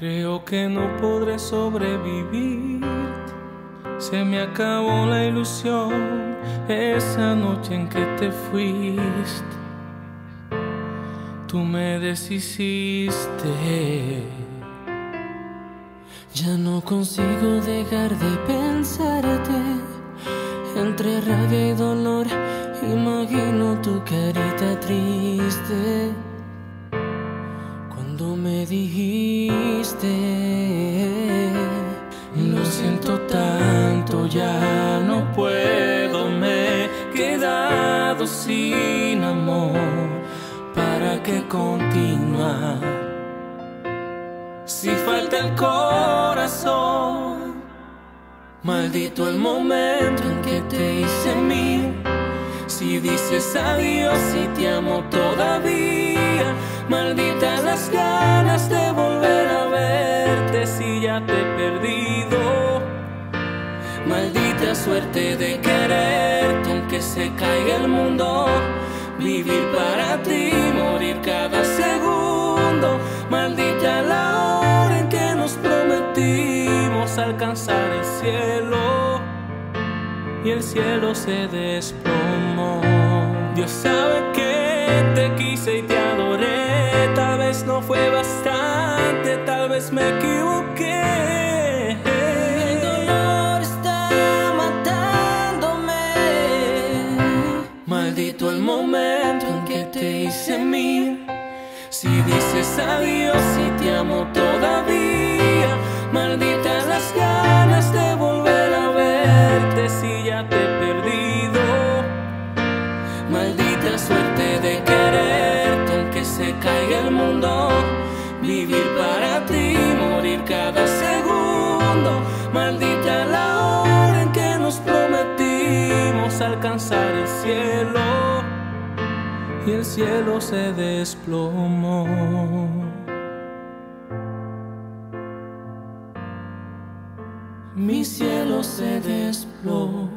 Creo que no podré sobrevivir. Se me acabó la ilusión esa noche en que te fuiste. Tú me deshiciste. Ya no consigo dejar de pensarte. Entre rabia y dolor, imagino tu carita triste. Cuando me dijiste, sin amor. ¿Para qué continuar? Si falta el corazón, maldito el momento en que te hice mío. Si dices adiós, si te amo todavía, maldita las ganas de volver a verte si ya te he suerte de quererte aunque se caiga el mundo. Vivir para ti, morir cada segundo. Maldita la hora en que nos prometimos alcanzar el cielo. Y el cielo se desplomó. Dios sabe que te quise y te adoré. Tal vez no fue bastante, tal vez me equivoqué. Te hice mía. Si dices adiós, si te amo todavía. Maldita las ganas de volver a verte si ya te he perdido. Maldita suerte de quererte aunque se caiga el mundo. Vivir para ti, morir cada segundo. Maldita la hora en que nos prometimos alcanzar el cielo. Y el cielo se desplomó. Mi cielo se desplomó.